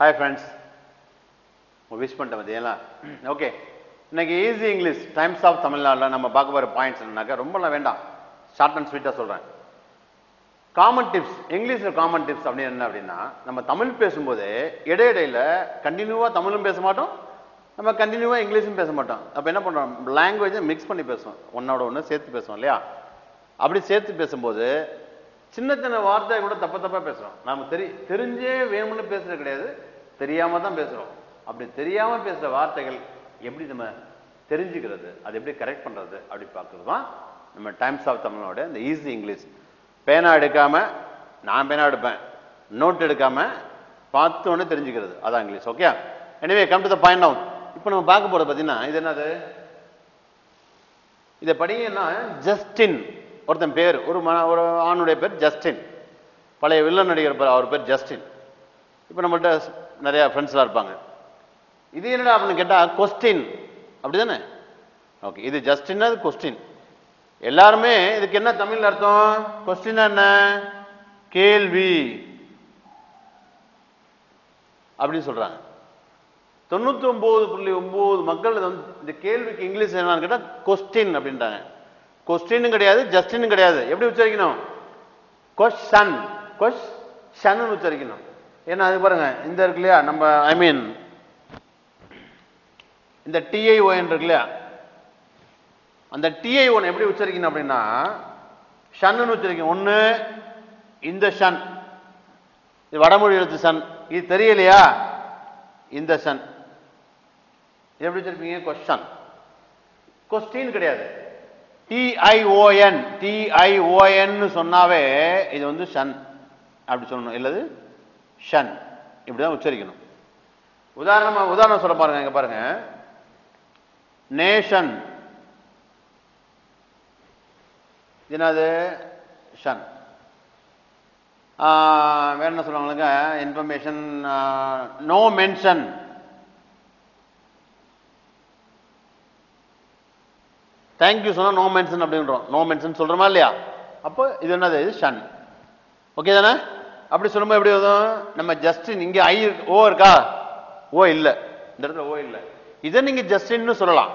Hi friends wish பண்ணிட்டேன் மதியெல்லாம் okay இன்னைக்கு ஈஸி இங்கிலீஷ் டைம்ஸ் ஆஃப் தமிழ்நாட்டில் நம்ம பார்க்க போகிற பாயிண்ட்ஸ் என்னன்னாக்கா ரொம்பலாம் வேண்டாம். ஷார்ட் அண்ட் ஸ்வீட்டாக சொல்கிறேன் காமன் டிப்ஸ் இங்கிலீஷில் காமன் டிப்ஸ் அப்படின்னு என்ன அப்படின்னா நம்ம தமிழ் பேசும்போது இடையிடையில் கண்டினியூவாக தமிழும் பேச மாட்டோம். நம்ம கண்டினியூவாக இங்கிலீஷும் பேச மாட்டோம். அப்போ என்ன பண்ணுறோம் லாங்குவேஜை மிக்ஸ் பண்ணி பேசுவோம். ஒன்னோட ஒன்று சேர்த்து பேசுவோம் இல்லையா? அப்படி சேர்த்து பேசும்போது சின்ன சின்ன வார்த்தையை கூட தப்ப தப்பா பேசுறோம். நாம தெரி தெரிஞ்சே வேணும்னு பேசுறது கிடையாது. தெரியாம தான் பேசுறோம். அப்படி தெரியாம பேசுற வார்த்தைகள் எப்படி நம்ம தெரிஞ்சுக்கிறது? அது எப்படி கரெக்ட் பண்றது? அப்படி பார்க்கறது தான் நம்ம டைம்ஸ் ஆஃப் தமிழோட இந்த ஈஸி இங்கிலீஷ் பேனா எடுக்காம நான் பேனா எடுப்பேன். நோட் எடுக்காம பார்த்த உடனே தெரிஞ்சுக்கிறது. அதான் இங்கிலீஷ் ஓகே எனவே come to the point out இப்போ நம்ம பார்க்க போறது பார்த்தீங்கன்னா இது என்னது? இதை படிங்கன்னா ஜஸ்டின் ஒருத்தன் பேர் ஒரு ஒரு ஆணுடைய பேர் ஜஸ்டின். பழைய வில்லன் நடிகர் பேர் அவர் பேர் ஜஸ்டின். இப்போ நம்மள்ட்ட நிறையா ஃப்ரெண்ட்ஸ்லாம் இருப்பாங்க. இது என்னடா அப்படின்னு கேட்டால் கொஸ்டின் அப்படி தானே ஓகே இது ஜஸ்டின்னா அது கொஸ்டின் எல்லாருமே இதுக்கு என்ன தமிழ் அர்த்தம்? கொஸ்டின் என்ன? கேள்வி. அப்படின்னு சொல்றாங்க. தொண்ணூத்தி ஒன்பது புள்ளி ஒன்பது மக்கள் வந்து இந்த கேள்விக்கு இங்கிலீஷ் என்னன்னு கேட்டால் கொஸ்டின் அப்படின்றாங்க. கொஸ்டின் கிடையாது ஜஸ்டின் கிடையாது. எப்படி உச்சரிக்கணும்? Question question உச்சரிக்கணும். ஏன்னா அது பாருங்க இந்த இருக்கு இல்லையா நம்ம ஐ மீன் இந்த டிஐஓஎன் இருக்கு இல்லையா அந்த டிஐ ஒன் எப்படி உச்சரிக்கணும் அப்படின்னா ஷன்னு உச்சரிக்கணும். ஒண்ணு இந்த ஷன் இது வடமொழி எழுத்து சன் இது தெரியலையா? இந்த சன் எப்படி வச்சிருப்பீங்க கொஸ்டன் கொஸ்டின் கிடையாது. டிஐஓஎன் டிஐஓஎன் சொன்னாவே இது வந்து ஷன் அப்படி சொல்லணும். இல்லது ஷன் இப்படிதான் உச்சரிக்கணும். உதாரணமா உதாரணம் சொல்ல பாருங்க இங்க பாருங்க. நேஷன். என்னது? ஷன் வேற என்ன சொல்லுவாங்களுங்க information no mention. Thank you சொன்னால் நோ மென்ஷன் அப்படின்றோம். நோ மென்ஷன் சொல்கிறோமா இல்லையா? அப்போ இது என்னது? இது ஷன் ஓகே தானே? அப்படி சொல்லும்போது எப்படி வரும்? நம்ம ஜஸ்டின் இங்கே ஐ ஓ இருக்கா? ஓ இல்லை. இந்த இடத்துல ஓ இல்லை. இதை நீங்கள் ஜஸ்டின்னு சொல்லலாம்.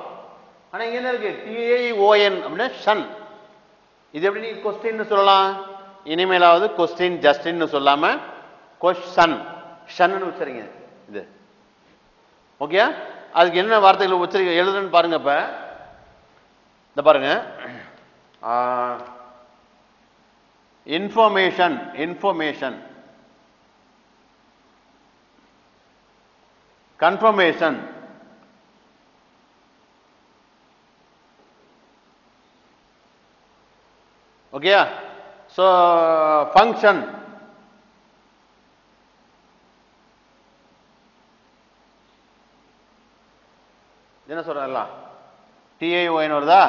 ஆனால் இங்கே என்ன இருக்கு? டிஏஓஎன் அப்படின்னா ஷன் இது எப்படி நீங்கள் கொஸ்டின்னு சொல்லலாம்? இனிமேலாவது கொஸ்டின் ஜஸ்டின்னு சொல்லாமல் கொஷன் ஷன்னு உச்சரிங்க. இது. ஓகே அதுக்கு என்ன வார்த்தைகள் உச்சரிக்க? எழுதுன்னு பாருங்க இப்போ. இந்த பாருங்க. இன்ஃபர்மேஷன் இன்ஃபர்மேஷன் கன்ஃபர்மேஷன் ஓகேயா ஸோ ஃபங்க்ஷன் என்ன T I T I O N வருதா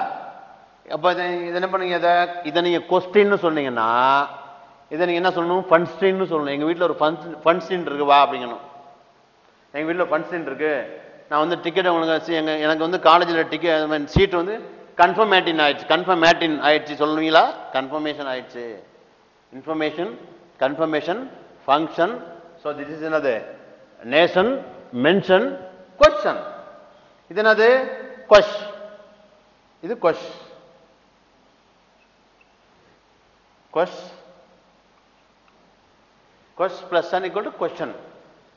அப்போ இதை இது என்ன பண்ணுங்க இதை இதை நீங்கள் கொஸ்டின்னு சொன்னீங்கன்னா இதை நீங்கள் என்ன சொல்லணும்? ஃபன்ஸ்டின்னு சொல்லணும். எங்கள் வீட்டில் ஒரு ஃபன்ஸ் ஃபன்ஸ்டின் இருக்கு வா அப்படிங்கணும். எங்கள் வீட்டில் ஃபன்ஸ்டின் இருக்குது நான் வந்து டிக்கெட் உங்களுக்கு எங்கள் எனக்கு வந்து காலேஜில் டிக்கெட் சீட் வந்து கன்ஃபர்மேட்டின் ஆயிடுச்சு. கன்ஃபர்மேட்டின் ஆயிடுச்சு. சொல்லுவீங்களா கன்ஃபர்மேஷன் ஆயிடுச்சு. Information confirmation function so this is என்னது? நேஷன் மென்ஷன் கொஸ்டன் இது என்னது? கொஷ் இது கொஷ். கொஷ். கொஷ் plus an equal to question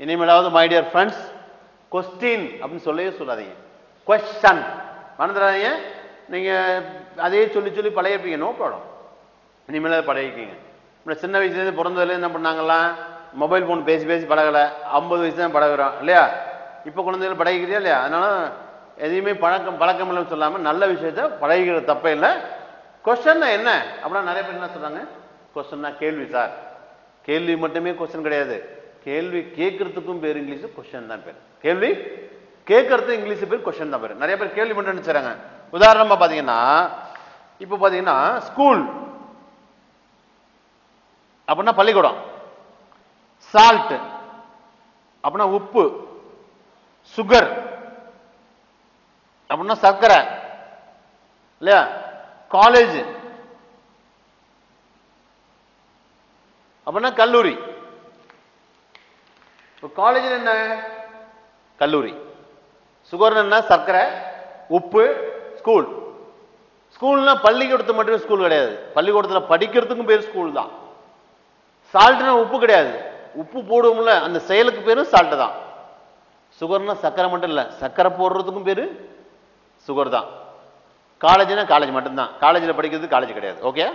இனிமேலாவது மை டியர் ஃப்ரெண்ட்ஸ் கொஸ்டின் அப்படின்னு சொல்லவே சொல்லாதீங்க. கொஸ்டன் மறந்துடாதீங்க. நீங்க அதே சொல்லி சொல்லி பழகிப்பீங்க நோ ப்ராப்ளம் இனிமேல் அதை பழகிக்கிங்க. இப்போ சின்ன வயசுலேருந்து பிறந்ததுல என்ன பண்ணாங்களாம் மொபைல் ஃபோன் பேசி பேசி பழகலை. ஐம்பது வயசு தான் பழகிறோம் இல்லையா? இப்போ குழந்தைகள் பழகிக்கிறியா இல்லையா? அதனால எதையுமே பழக்கம் பழக்கம் இல்லைன்னு சொல்லாமல் நல்ல விஷயத்த பழகிக்கிற தப்பே இல்லை. கொஸ்டின்னா என்ன? அப்படின்னா நிறைய பேர் என்ன சொல்றாங்க? கொஸ்டின்னா கேள்வி சார். கேள்வி மட்டுமே கொஸ்டின் கிடையாது. கேள்வி கேட்கறதுக்கும் பேர் இங்கிலீஷ் கொஸ்டின் தான் பேர். கேள்வி கேட்கறது இங்கிலீஷ் பேர் கொஸ்டின் தான் பேர். நிறைய பேர் கேள்வி மட்டும் நினைச்சாங்க உதாரணமா பார்த்தீங்கன்னா இப்போ பார்த்தீங்கன்னா ஸ்கூல் அப்படின்னா பள்ளிக்கூடம். சால்ட் அப்படின்னா உப்பு. சுகர் அப்படின்னா சர்க்கரை. இல்லையா? காலேஜ் அப்படின்னா கல்லூரி. இப்போ காலேஜ் என்ன? கல்லூரி. சுகர் என்ன? சர்க்கரை. உப்பு. ஸ்கூல் ஸ்கூல்னா பள்ளிக்கூடத்து மட்டும் ஸ்கூல் கிடையாது. பள்ளிக்கூடத்துல படிக்கிறதுக்கும் பேர் ஸ்கூல் தான். சால்ட்னா உப்பு கிடையாது. உப்பு போடுவோம்ல அந்த செயலுக்கு பேரும் சால்ட்டு தான். சுகர்னா சர்க்கரை மட்டும் இல்ல சர்க்கரை போடுறதுக்கும் பேரு சுகர் தான் காலேஜ்னா காலேஜ் மட்டும்தான். காலேஜில் படிக்கிறது காலேஜ் கிடையாது. ஓகே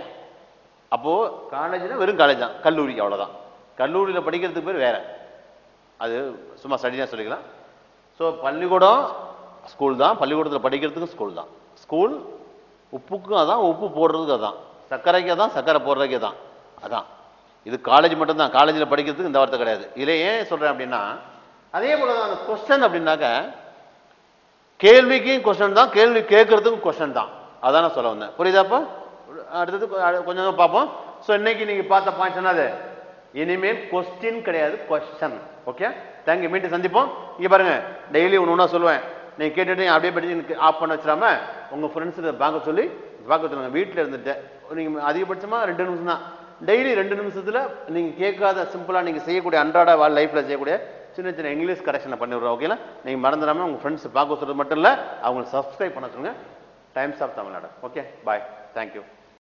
அப்போது காலேஜ்னா வெறும் காலேஜ் தான். கல்லூரி அவ்வளோதான் கல்லூரியில் படிக்கிறதுக்கு பேர் வேறு. அது சும்மா ஸ்டடினா சொல்லிக்கலாம். ஸோ பள்ளிக்கூடம் ஸ்கூல் தான். பள்ளிக்கூடத்தில் படிக்கிறதுக்கும் ஸ்கூல் தான். ஸ்கூல் உப்புக்கும் அதான் உப்பு போடுறதுக்கு அதான். சர்க்கரைக்கு தான் சர்க்கரை போடுறதுக்கு தான் அதான். இது காலேஜ் மட்டும்தான். காலேஜில் படிக்கிறதுக்கு இந்த வார்த்தை கிடையாது. இதில் ஏன் சொல்கிறேன் அப்படின்னா அதே போல தான் அந்த கொஸ்டன் அப்படின்னாக்க கேள்விக்கும் கொஸ்டின் தான் கேள்வி கேட்கறதுக்கும் கொஸ்டின் தான். அதான் நான் சொல்ல வந்தேன். புரியுதாப்பா அடுத்தது கொஞ்சம் பார்ப்போம். ஸோ இன்னைக்கு நீங்கள் பார்த்த பாயிண்ட் என்னது? இனிமேல் கொஸ்டின் கிடையாது கொஸ்டன் ஓகே தேங்க்யூ மீண்டும் சந்திப்போம். இங்கே பாருங்க டெய்லி ஒன்று ஒன்றா சொல்லுவேன். நீங்கள் கேட்டுட்டு அப்படியே படிச்சு எனக்கு ஆஃப் பண்ண வச்சிடாம உங்கள் ஃப்ரெண்ட்ஸுக்கு பார்க்க சொல்லி பார்க்க சொல்லுங்கள் வீட்டில் இருந்துட்டு நீங்கள் அதிகபட்சமாக ரெண்டு நிமிஷம் தான் டெய்லி ரெண்டு நிமிஷத்தில் நீங்கள் கேட்காத சிம்பிளாக நீங்கள் செய்யக்கூடிய அன்றாட வாழ் லைஃப்பில் செய்யக்கூடிய சின்ன சின்ன இங்கிலீஷ் கரெக்ஷனை பண்ணிவிடுறோம் ஓகேங்களா நீங்கள் மறந்துடாமல் உங்கள் ஃப்ரெண்ட்ஸ் பார்க்க சொல்கிறது மட்டும் இல்லை அவங்களை சப்ஸ்கிரைப் பண்ண சொல்லுங்கள் times of Tamil Nadu. Okay bye thank you